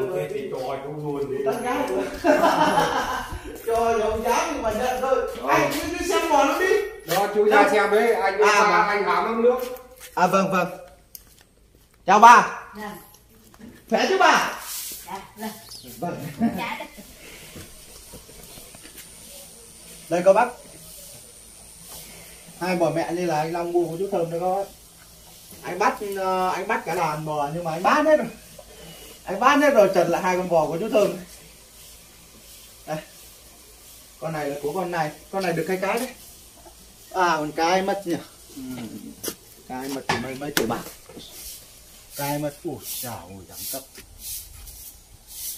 đó thế thì cho chú luôn đi tán gái rồi cho dòng giá nhưng mà nhận thôi. Anh cứ cứ xem bò nó đi. Đó chú ra xem đấy. Anh À, vâng. anh hám lắm nước. À vâng vâng. Chào ba Dạ. khỏe chứ ba Dạ, dạ. vâng. Dạ, đây có bác. Hai bò mẹ như là anh long mua của chú thơm đây có anh bắt ờ, anh bắt cả đàn bò nhưng mà anh bán hết rồi anh bán hết rồi, trần lại hai con bò của chú thơm đây. Con này là của con này. Con này được cái cái đấy. À còn cái mất nhỉ? Ừ. cái mất thì mấy mấy triệu bạc. Cái mất, ui, chào, ui đẳng cấp.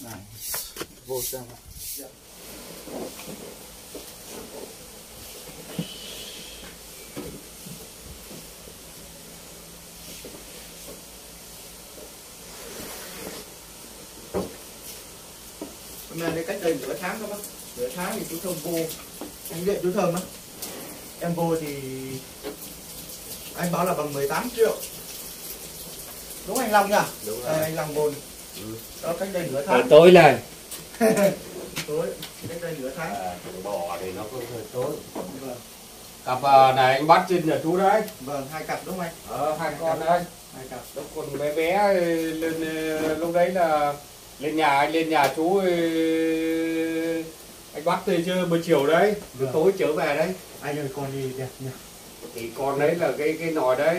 Này, vô xem. Nay đây cách đây nửa tháng các bác. Nửa tháng thì chú Thơm vô. Anh điện chú Thơm á. Em vô thì Anh báo là bằng 18 triệu. Đúng anh Long nhỉ? Đúng Đây, anh Long vô này. Đó cách đây nửa Ở tháng. tối này. Tối Cách đây nửa tháng. À, bò thì nó cũng hơi tối. Vâng, cặp à, này anh bắt trên nhà chú đấy. Vâng hai cặp đúng không anh? ờ, hai con đấy. Hai cặp. Lúc còn bé bé lên ờ, lúc đấy là lên nhà anh lên nhà chú anh bắt từ chưa buổi chiều đấy. Từ Vâng. tối trở về đấy. Anh ơi con đi đẹp nhỉ? Thì con đấy là cái cái nồi đấy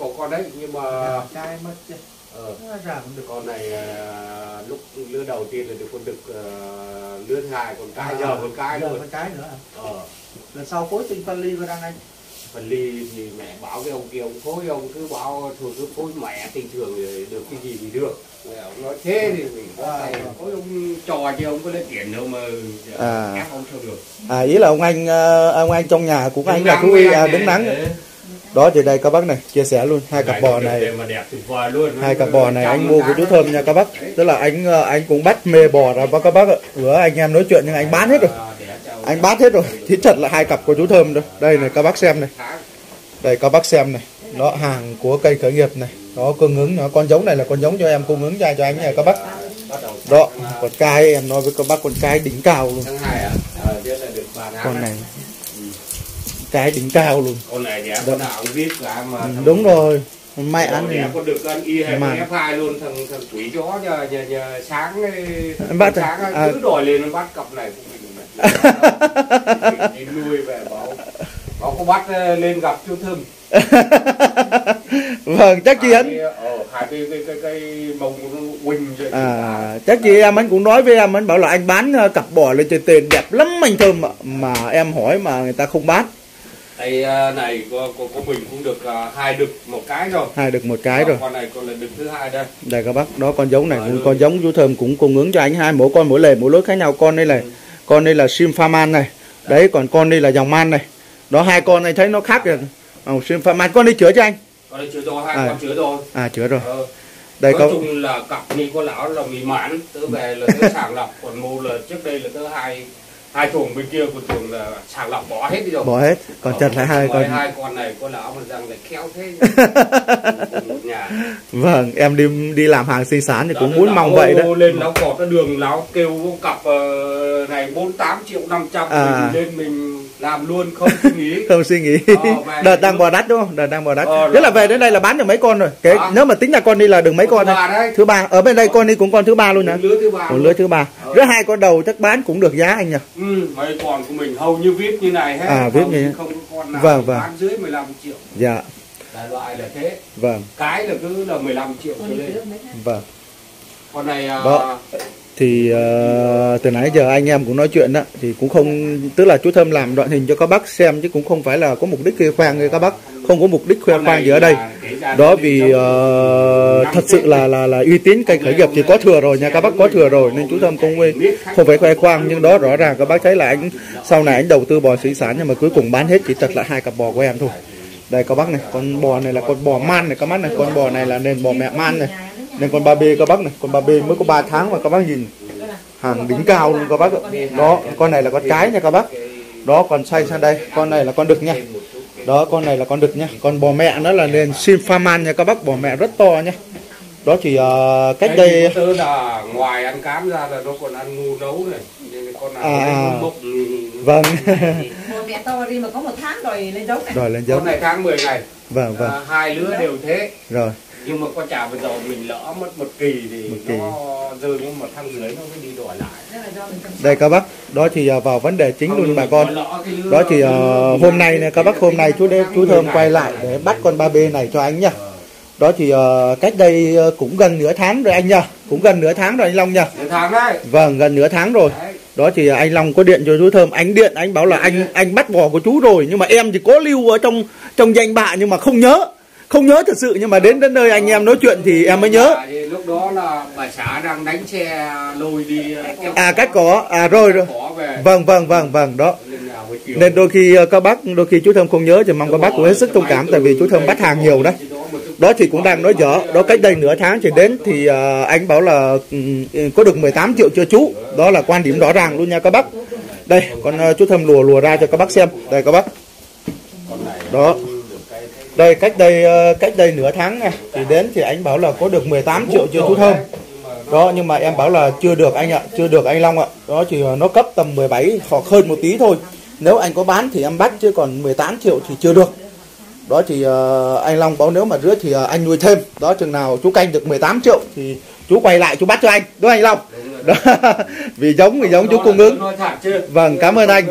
có con đấy nhưng mà Trai mất chưa? ờ, Ra cũng được. Con này à, lúc lứa đầu tiên là được con đực à, lứa hai con cái À, giờ con cái luôn. con cái nữa à? ờ. Lần sau phối tinh phân ly vào đăng anh phần ly thì mẹ bảo cái ông kia ông phối ông cứ bảo thôi cứ phối mẹ tình thường thì được cái gì thì được. Ông nói thế thì mình có À, tay. Vâng. phối ông trò chứ ông có lấy tiền đâu mà À. ép ông sao được. À ý là ông anh ờ, ông anh trong nhà cũng anh là thú y à, đứng nắng. Đấy. Đó thì đây các bác này chia sẻ luôn. Hai cặp bò này. để hai cặp bò này anh mua của chú thơm nha các bác. Tức là anh ờ, anh cũng bắt mê bò ra các bác ạ. Bữa anh em nói chuyện nhưng anh bán hết rồi anh bán hết rồi thì thật là hai cặp của chú thơm đây đây này các bác xem này. Đây các bác xem này. Đó hàng của cây khởi nghiệp này. Đó cung ứng nó con giống này là con giống cho em cung ứng ra cho anh nha các bác. Đó con cái em nói với các bác con cái đỉnh cao luôn. Là con này. Cái đỉnh cao luôn. Con này Đó. con nào cũng biết cả mà Ừ, đúng rồi. Mẹ Con ăn này con được con y hệt Mà- con F2 luôn thằng thằng quỷ chó nhờ, nhờ, nhờ sáng ấy, Anh bắt sáng À. cứ đòi lên bắt cặp này. Mình đi nuôi về bảo bảo có bắt ờ, lên gặp chú thơm. Vâng chắc chị anh ờ, hai cái cái cái, cái mông quỳnh À, chắc chị em anh cũng nói với em anh bảo là anh bán ờ, cặp bò lên trên tiền đẹp lắm anh thơm ạ mà em hỏi mà người ta không bán. Đây này của, của, của mình cũng được hai đực một cái rồi. Hai được một cái rồi. Con này còn là đực thứ hai đây. Đây các bác đó con giống này luôn. con giống chú thơm cũng cung ứng cho anh hai mỗi con mỗi lề mỗi lối khác nhau. Con đây này con đây là sim phaman này. Đấy còn con đây là dòng man này. Đó hai con anh thấy nó khác rồi oh, sim phaman con đi chữa cho anh. Con này chữa rồi hai À. con chữa rồi à chữa rồi. Ờ. đây nói có chung là cặp ni có lão là mì mãn tớ về là tớ sàng lọc còn mù là trước đây là tớ hai hai thùng bên kia của thường là sàng lọc bỏ hết đi rồi. Bỏ hết còn chật lại hai con. hai con này có lão mà rằng lại khéo thế. Nhà. Vâng em đi đi làm hàng sinh sản thì cũng Đó, muốn lão mong vậy đó. lên lão cọt cái đường lão kêu cặp ờ, này 48 triệu 500 À. mình lên mình làm luôn không suy nghĩ. Không suy nghĩ. Ờ, đợt đang bò đắt đúng không? Đợt đang bò đắt. Ờ, thế là là- về đến đây là bán được mấy con rồi? Kể, Hả? nếu mà tính là con đi là được mấy con Thứ này ba đấy. Thứ ba. Ở bên đây con đi cũng con thứ ba luôn nè lứa thứ ba còn lứa thứ ba. Ờ. lứa hai con đầu chắc bán cũng được giá anh nhỉ? Ừ, mấy con của mình hầu như viết như này hết. À, Hầu như không có con nào Vâng, vâng. bán dưới 15 triệu. Dạ. Đại loại là thế. Vâng. Cái là cứ là 15 triệu Con trở lên. vâng. Con này à, Đó thì uh, từ nãy giờ anh em cũng nói chuyện đó thì cũng không tức là chú thơm làm đoạn hình cho các bác xem chứ cũng không phải là có mục đích khoe khoang như các bác. Không có mục đích khoe khoang gì ở đây. Đó vì uh, thật sự là là là uy tín cây khởi nghiệp thì có thừa rồi nha các bác có thừa rồi nên chú thơm không không phải khoe khoang nhưng đó rõ ràng các bác thấy là anh sau này anh đầu tư bò thủy sản nhưng mà cuối cùng bán hết chỉ thật là hai cặp bò của em thôi. Đây các bác này con bò này là con bò man này các bác này con bò này là nền bò mẹ man này nên con ba b các bác này con ba b mới có 3 tháng mà các bác nhìn. Hàng đỉnh cao luôn các bác ạ. Đó con này là con cái nha các bác. Đó còn xoay sang đây. Con này là con đực nha. Đó con này là con đực nha. Còn bò mẹ nó là nền Sinfaman nha các bác. Bò mẹ rất to nha. Đó thì ờ, cách đây là ngoài ăn cám ra là nó còn ăn ngu nấu này. Nên con nào À, à, bốc vâng. Một mẹ to đi mà có một tháng rồi lên giống này. rồi lên con giống này tháng 10 ngày. Vâng vâng. À, hai lứa đều thế. Rồi nhưng mà con chả bây giờ mình lỡ mất một kỳ thì Một kỳ. nó rơi mất một tháng rưỡi nó mới đi đổi lại. Đây các bác đó thì ờ, vào vấn đề chính Không luôn bà con. đó thì ờ, hôm nay này các bác hôm nay chú đế, chú thơm quay lại để bắt con ba b này cho anh nhá. đó thì ờ, cách đây cũng gần nửa tháng rồi anh nhá. Cũng gần nửa tháng rồi anh long nhá. Nửa tháng đấy. Vâng gần nửa tháng rồi. Đó thì anh Long có điện cho chú Thơm. Anh điện anh bảo là anh anh bắt bò của chú rồi nhưng mà em thì có lưu ở trong trong danh bạ nhưng mà không nhớ không nhớ thật sự nhưng mà đến đến nơi anh em nói chuyện thì em mới nhớ. À, thì lúc đó là bà xã đang đánh xe lôi đi ờ, à cỏ. cắt cỏ. À rồi rồi. Vâng vâng vâng vâng đó. Chiều. nên đôi khi ờ, các bác đôi khi chú Thơm không nhớ thì mong các bác cũng hết sức thông cảm tại vì chú Thơm bắt hàng nhiều đấy đó. thì cũng đang nói dở đó cách đây nửa tháng thì đến thì ờ, anh bảo là ừ, có được 18 triệu chưa chú. Đó là quan điểm rõ ràng luôn nha các bác. Đây con chú Thơm lùa lùa ra cho các bác xem. Đây các bác. Đó đây cách đây ờ, cách đây nửa tháng này thì đến thì anh bảo là có được 18 triệu chưa chú Thơm đó nhưng mà em bảo là chưa được anh ạ chưa được anh Long ạ. Đó thì ờ, nó cấp tầm 17 hoặc hơn một tí thôi. Nếu anh có bán thì em bắt chứ còn 18 triệu thì chưa được. Đó thì ờ, anh Long bảo nếu mà rứa thì ờ, anh nuôi thêm. Đó chừng nào chú canh được 18 triệu thì chú quay lại chú bắt cho anh. Đúng không anh Long? Đó vì giống vì giống chú cung ứng. Vâng, cảm ơn anh.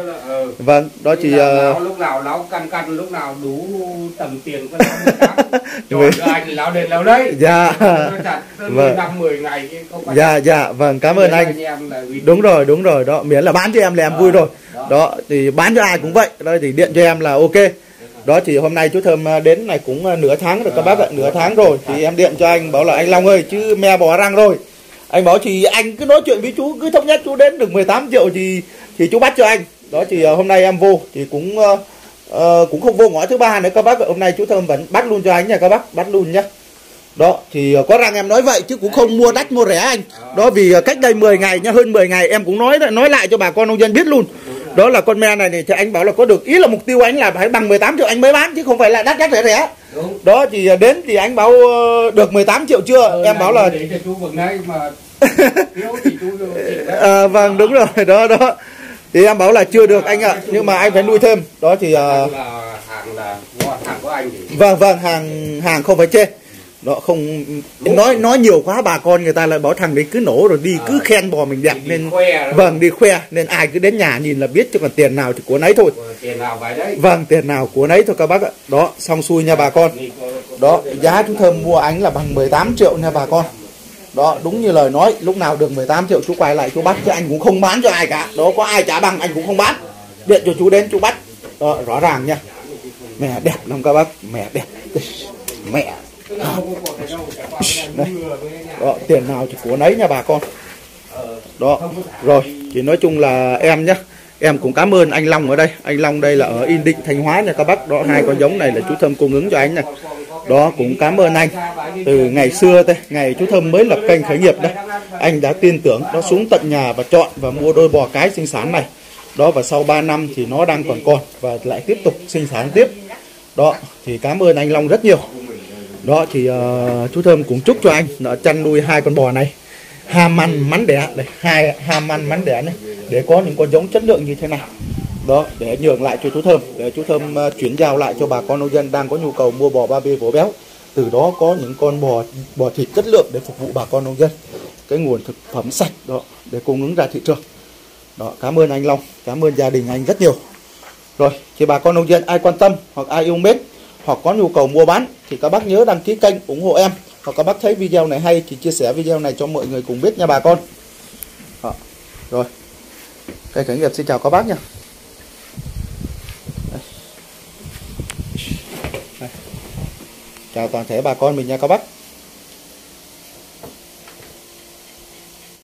Ừ. vâng đó thì Là ờ, lão lúc nào lão căn căn lúc nào đủ tầm tiền có lão cho anh lão đến lão đấy. Dạ. Vâng. năm 10 ngày không phải dạ dạ vâng cảm ơn anh. đúng rồi đúng rồi đó miễn là bán cho em là em vui rồi đó. Thì bán cho ai cũng vậy đó thì điện cho em là ok. Đó thì hôm nay chú thơm ờ, đến này cũng ờ, nửa tháng rồi các bác ạ nửa tháng rồi thì em điện cho anh bảo là anh long ơi chứ me bò răng rồi. Anh bảo thì anh cứ nói chuyện với chú cứ thống nhất chú đến được 18 triệu thì thì chú bắt cho anh đó thì ờ, hôm nay em vô thì cũng ờ, cũng không vô ngõ thứ ba nữa các bác hôm nay chú thơm vẫn bắt luôn cho anh nha các bác bắt luôn nhá. Đó thì có rằng em nói vậy chứ cũng không mua đắt mua rẻ anh. Đó vì cách đây 10 ngày nha hơn 10 ngày em cũng nói nói lại cho bà con nông dân biết luôn. Đó là con me này thì anh bảo là có được ý là mục tiêu anh là phải bằng 18 triệu anh mới bán chứ không phải là đắt đắt rẻ rẻ. Đúng. Đó thì đến thì anh bảo được 18 triệu chưa? Ờ, em bảo là à, vâng đúng rồi. Đó đó thì em bảo là chưa được anh ạ nhưng mà anh phải nuôi thêm. Đó thì Hàng là hàng là ngon hàng của anh thì vâng vâng hàng hàng không phải chê. Đó không nói nói nhiều quá bà con người ta lại bảo thằng đấy cứ nổ rồi đi cứ khen bò mình đẹp nên vâng đi khoe nên ai cứ đến nhà nhìn là biết chứ còn tiền nào thì của nấy thôi. Tiền nào vậy đấy? Vâng tiền nào của nấy thôi các bác ạ. Đó xong xuôi nha bà con. Đó giá chú thơm mua ánh là bằng 18 triệu nha bà con đó đúng như lời nói lúc nào được 18 triệu chú quay lại chú bắt chứ anh cũng không bán cho ai cả. Đó có ai trả bằng anh cũng không bán. Điện cho chú đến chú bắt. Đó, rõ ràng nha. Mẹ đẹp lắm các bác mẹ đẹp. Mẹ. Đây đó tiền nào thì của nấy nha bà con. Đó rồi thì nói chung là em nhá. Em cũng cảm ơn anh Long ở đây. Anh Long đây là ở Yên Định Thanh Hóa nha các bác. Đó hai con giống này là chú Thơm cung ứng cho anh này đó cũng cảm ơn anh. Từ ngày xưa đây ngày chú Thơm mới lập kênh khởi nghiệp đây anh đã tin tưởng nó xuống tận nhà và chọn và mua đôi bò cái sinh sản này. Đó và sau 3 năm thì nó đang còn con và lại tiếp tục sinh sản tiếp. Đó thì cảm ơn anh Long rất nhiều. Đó thì uh, chú Thơm cũng chúc cho anh nó chăn nuôi hai con bò này. Ham ăn mắn đẻ đây hai ham ăn mắn đẻ này để có những con giống chất lượng như thế này đó, để nhường lại cho chú Thơm, để chú Thơm ờ, chuyển giao lại cho bà con nông dân đang có nhu cầu mua bò ba b vỗ béo. Từ đó có những con bò bò thịt chất lượng để phục vụ bà con nông dân. Cái nguồn thực phẩm sạch đó để cung ứng ra thị trường. Đó, cảm ơn anh Long, cảm ơn gia đình anh rất nhiều. Rồi, thì bà con nông dân ai quan tâm hoặc ai yêu mến hoặc có nhu cầu mua bán thì các bác nhớ đăng ký kênh ủng hộ em. Hoặc các bác thấy video này hay thì chia sẻ video này cho mọi người cùng biết nha bà con. Đó. rồi. Cây khởi nghiệp, xin chào các bác nha Đây. Đây chào toàn thể bà con mình nha các bác